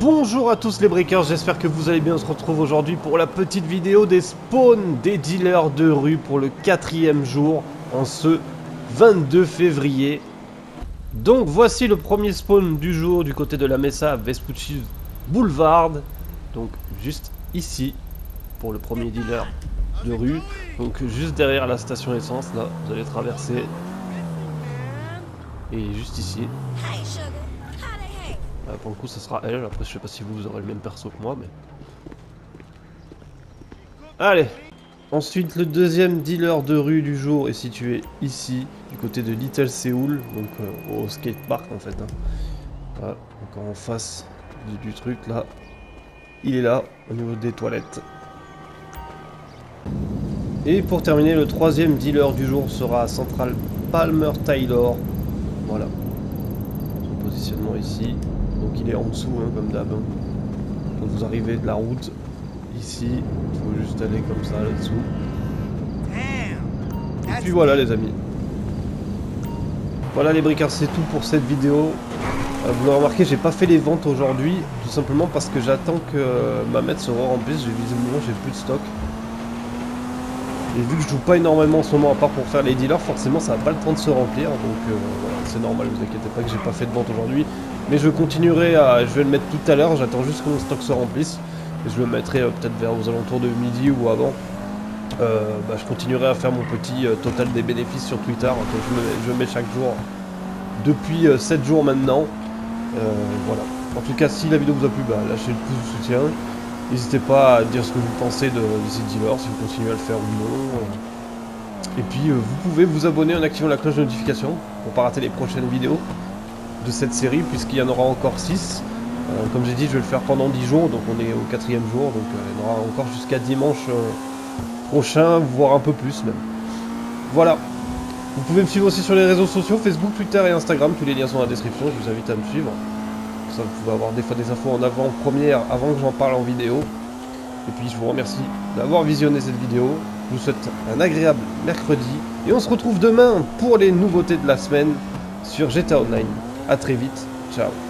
Bonjour à tous les breakers, j'espère que vous allez bien. On se retrouve aujourd'hui pour la petite vidéo des spawns des dealers de rue pour le quatrième jour en ce 22 février. Donc voici le premier spawn du jour du côté de la Mesa Vespucci Boulevard. Donc juste ici pour le premier dealer de rue. Donc juste derrière la station essence là, vous allez traverser. Et juste ici, euh, pour le coup, ça sera elle. Après, je sais pas si vous aurez le même perso que moi, mais. Allez Ensuite, le deuxième dealer de rue du jour est situé ici, du côté de Little Seoul, donc euh, au skatepark en fait. hein. Voilà, donc en face du, truc là. Il est là, au niveau des toilettes. Et pour terminer, le troisième dealer du jour sera Central Palmer Taylor. Voilà. Son positionnement ici. Donc il est en dessous, hein, comme d'hab. hein. Quand vous arrivez de la route, ici, il faut juste aller comme ça là-dessous. Et puis voilà les amis. Voilà les bricards, c'est tout pour cette vidéo. Euh, vous l'aurez remarqué, j'ai pas fait les ventes aujourd'hui, tout simplement parce que j'attends que euh, ma mette se remplisse. J'ai visiblement j'ai plus de stock. Et vu que je joue pas énormément en ce moment, à part pour faire les dealers, forcément ça n'a pas le temps de se remplir. Donc euh, voilà, c'est normal, vous inquiétez pas que j'ai pas fait de vente aujourd'hui. Mais je continuerai à. Je vais le mettre tout à l'heure, j'attends juste que mon stock se remplisse. Et je le mettrai euh, peut-être vers aux alentours de midi ou avant. Euh, bah, je continuerai à faire mon petit euh, total des bénéfices sur Twitter. que je, me, mets chaque jour depuis 7 jours maintenant. Voilà. En tout cas, si la vidéo vous a plu, bah, lâchez le pouce de soutien. N'hésitez pas à dire ce que vous pensez de, ces si vous continuez à le faire ou non. Et puis, vous pouvez vous abonner en activant la cloche de notification pour pas rater les prochaines vidéos de cette série, puisqu'il y en aura encore 6. Euh, comme j'ai dit, je vais le faire pendant 10 jours, donc on est au quatrième jour, donc euh, il y en aura encore jusqu'à dimanche euh, prochain, voire un peu plus même. Voilà. Vous pouvez me suivre aussi sur les réseaux sociaux, Facebook, Twitter et Instagram, tous les liens sont dans la description, je vous invite à me suivre. Ça vous pouvez avoir des fois des infos en avant-première avant que j'en parle en vidéo. Et puis je vous remercie d'avoir visionné cette vidéo. Je vous souhaite un agréable mercredi. Et on se retrouve demain pour les nouveautés de la semaine sur GTA Online. A très vite. Ciao.